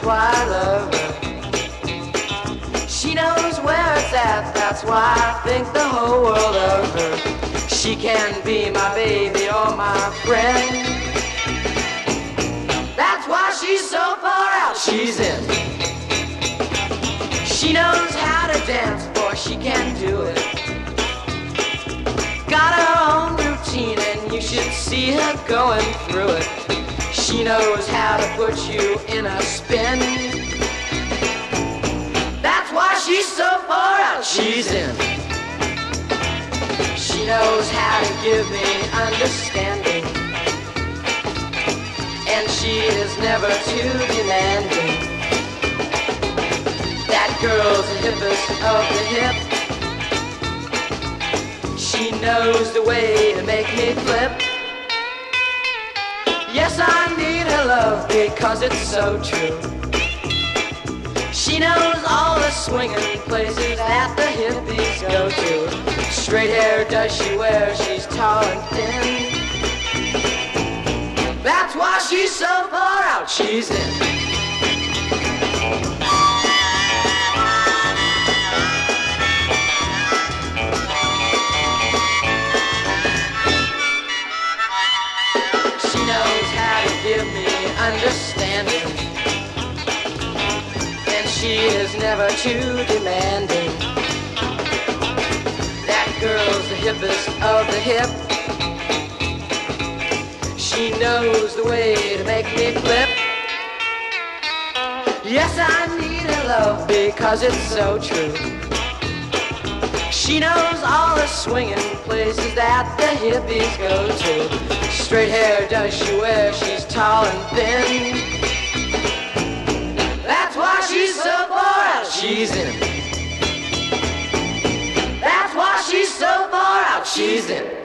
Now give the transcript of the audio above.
that's why I love her. She knows where it's at, that's why I think the whole world of her. She can be my baby or my friend. That's why she's so far out, she's in. She knows how to dance, boy, she can do it. Got her own routine, and you should see her going through it. She knows how to put you in a spin. That's why she's so far out, she's in. She knows how to give me understanding. And she is never too demanding. That girl's the hippest of the hip. She knows the way to make me flip. Yes, I need because it's so true. She knows all the swinging places that the hippies go to. Straight hair does she wear, she's tall and thin. That's why she's so far out, she's in. Understanding. And she is never too demanding. That girl's the hippest of the hip. She knows the way to make me flip. Yes, I need her love because it's so true. She knows all the swinging places that the hippies go to. Straight hair does she wear, she's tall and thin. That's why she's so far out, she's in. That's why she's so far out, she's in.